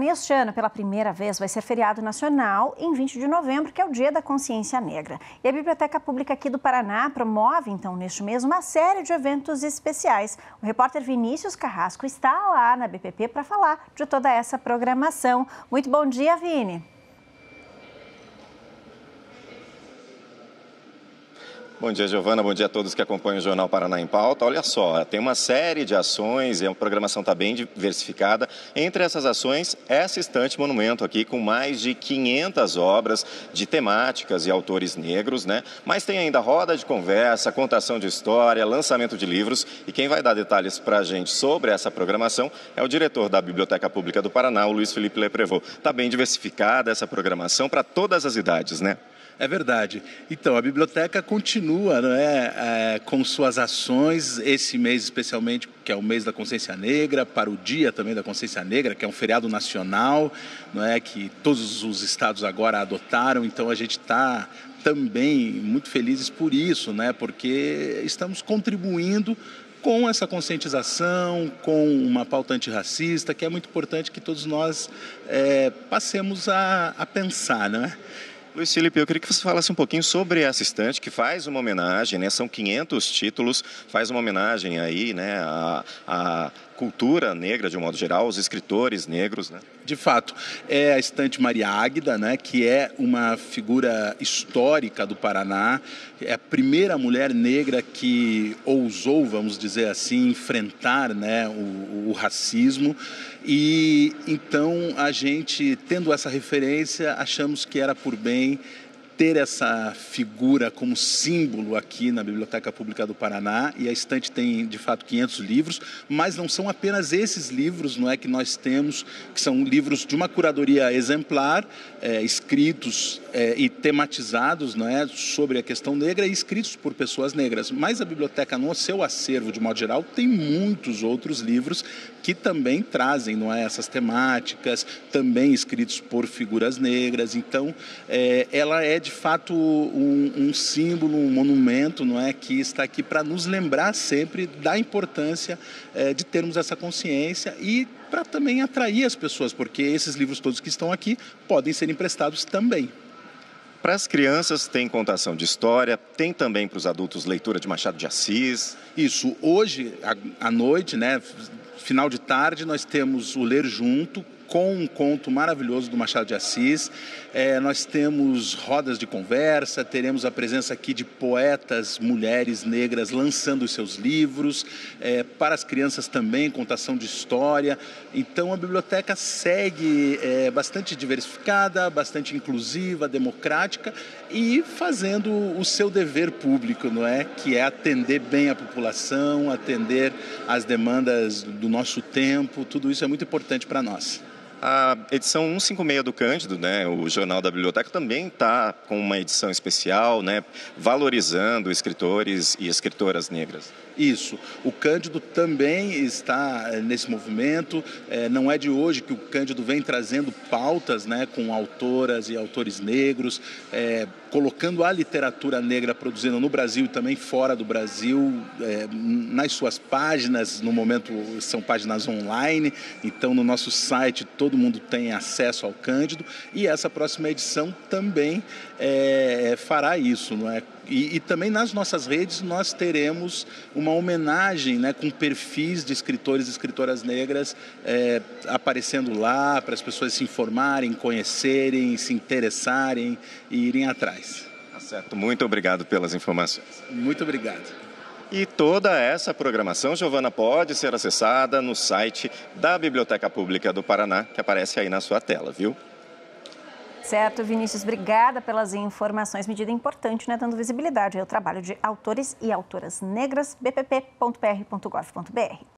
Neste ano, pela primeira vez, vai ser feriado nacional em 20 de novembro, que é o Dia da Consciência Negra. E a Biblioteca Pública aqui do Paraná promove, então, neste mês, uma série de eventos especiais. O repórter Vinícius Carrasco está lá na BPP para falar de toda essa programação. Muito bom dia, Vini. Bom dia, Giovana. Bom dia a todos que acompanham o Jornal Paraná em Pauta. Olha só, tem uma série de ações e a programação está bem diversificada. Entre essas ações, essa estante monumento aqui com mais de 500 obras de temáticas e autores negros, né? Mas tem ainda roda de conversa, contação de história, lançamento de livros. E quem vai dar detalhes para a gente sobre essa programação é o diretor da Biblioteca Pública do Paraná, o Luiz Felipe Leprevô. Está bem diversificada essa programação para todas as idades, né? É verdade. Então, a biblioteca continua né, é, com suas ações, esse mês especialmente, que é o mês da consciência negra, para o dia também da consciência negra, que é um feriado nacional, não é, que todos os estados agora adotaram, então a gente está também muito felizes por isso, né, porque estamos contribuindo com essa conscientização, com uma pauta antirracista, que é muito importante que todos nós é, passemos a, a pensar, né? Luiz Felipe, eu queria que você falasse um pouquinho sobre essa estante que faz uma homenagem, né? São 500 títulos, faz uma homenagem aí, né, à, à cultura negra de um modo geral, os escritores negros, né? De fato, é a estante Maria Águida, né, que é uma figura histórica do Paraná, é a primeira mulher negra que ousou, vamos dizer assim, enfrentar, né, o, o racismo. E então a gente, tendo essa referência, achamos que era por bem ter essa figura como símbolo aqui na Biblioteca Pública do Paraná e a estante tem de fato 500 livros, mas não são apenas esses livros, não é que nós temos, que são livros de uma curadoria exemplar, é, escritos é, e tematizados, não é, sobre a questão negra e escritos por pessoas negras. Mas a biblioteca no seu acervo de modo geral tem muitos outros livros que também trazem, não é, essas temáticas, também escritos por figuras negras. Então, é, ela é de de fato um, um, símbolo, um monumento, não é, que está aqui para nos lembrar sempre da importância é, de termos essa consciência e para também atrair as pessoas, porque esses livros todos que estão aqui podem ser emprestados também. Para as crianças tem contação de história, tem também para os adultos leitura de Machado de Assis. Isso, hoje à noite, né, final de tarde, nós temos o Ler Junto com um conto maravilhoso do Machado de Assis. É, nós temos rodas de conversa, teremos a presença aqui de poetas, mulheres negras lançando os seus livros, é, para as crianças também, contação de história. Então a biblioteca segue é, bastante diversificada, bastante inclusiva, democrática e fazendo o seu dever público, não é? Que é atender bem a população, atender às demandas do nosso tempo. Tudo isso é muito importante para nós. A edição 156 do Cândido, né, o Jornal da Biblioteca, também está com uma edição especial, né, valorizando escritores e escritoras negras. Isso. O Cândido também está eh, nesse movimento. É, não é de hoje que o Cândido vem trazendo pautas né, com autoras e autores negros, é, colocando a literatura negra produzindo no Brasil e também fora do Brasil, é, nas suas páginas. No momento são páginas online, então no nosso site todo mundo tem acesso ao Cândido. E essa próxima edição também fará isso, não é? E, e, também nas nossas redes nós teremos uma homenagem né, com perfis de escritores e escritoras negras é, aparecendo lá para as pessoas se informarem, conhecerem, se interessarem e irem atrás. Tá certo. Muito obrigado pelas informações. Muito obrigado. E toda essa programação, Giovana, pode ser acessada no site da Biblioteca Pública do Paraná, que aparece aí na sua tela, viu? Certo, Vinícius, obrigada pelas informações. Medida importante, né, dando visibilidade ao trabalho de autores e autoras negras, bpp.pr.gov.br.